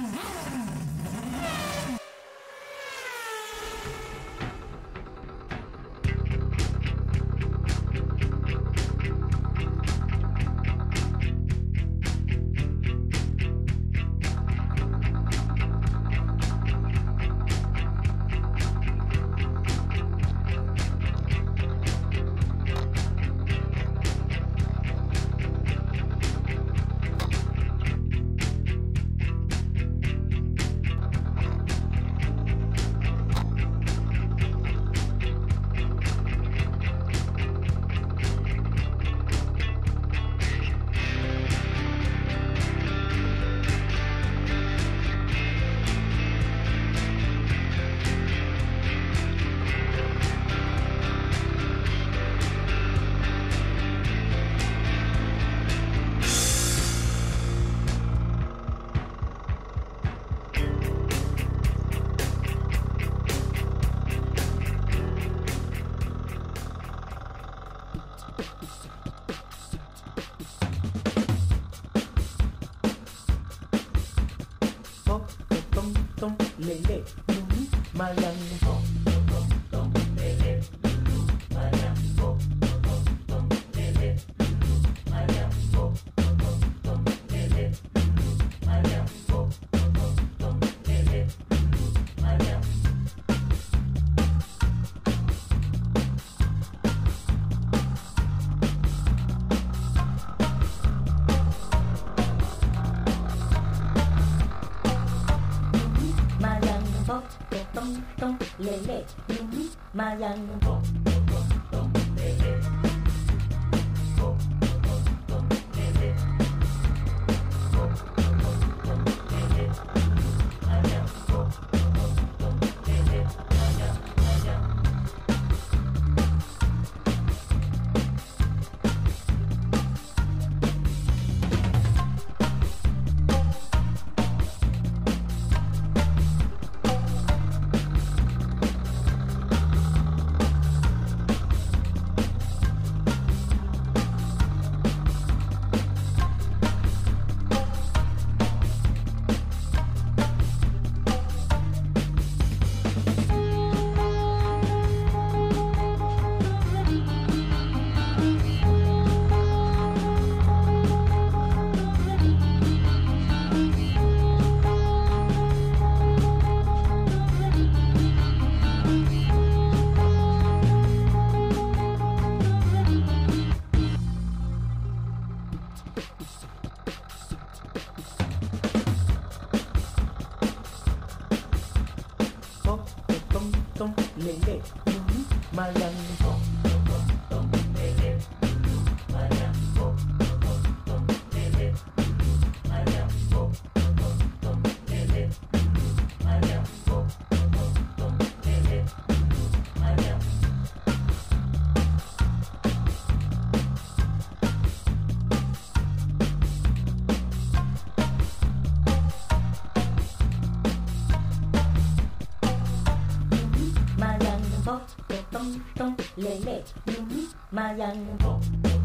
Wow. Hop, tum, tum, lele, lumi, malang, hop. เล่เล่มิมิมายัง Let me, my young. oh.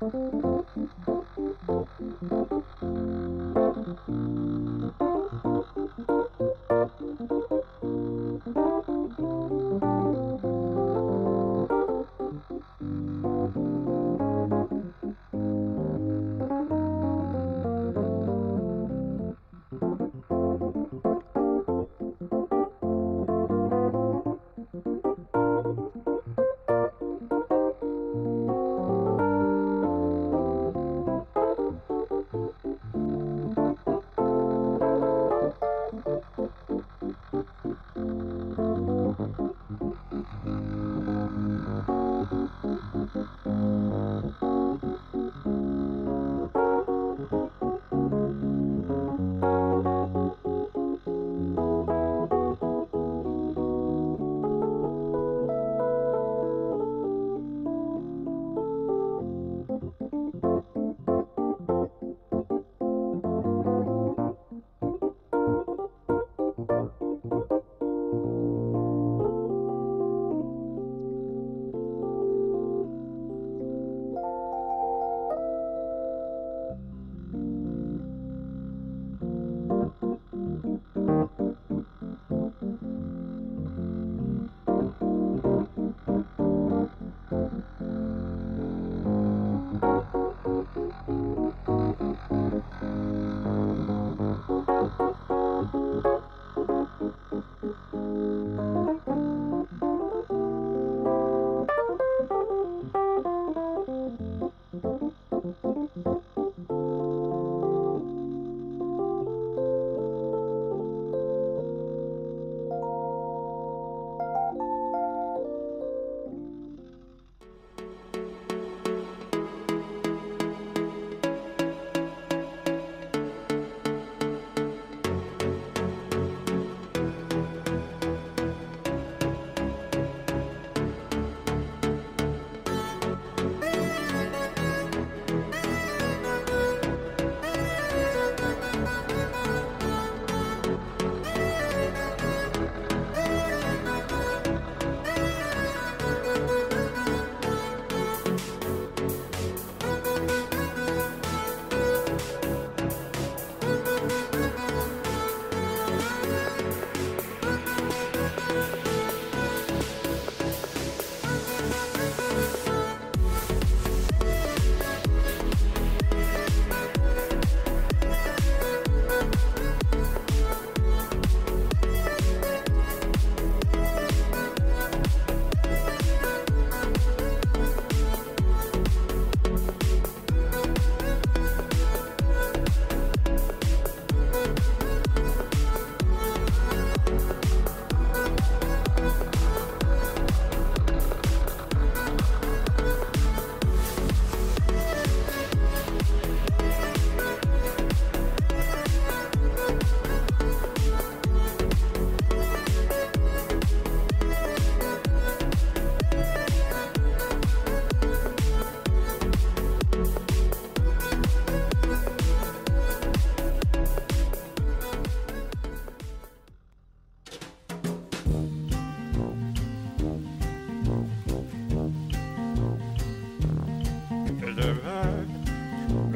Thank you.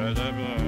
Blah, blah, blah.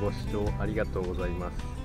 ご視聴ありがとうございます。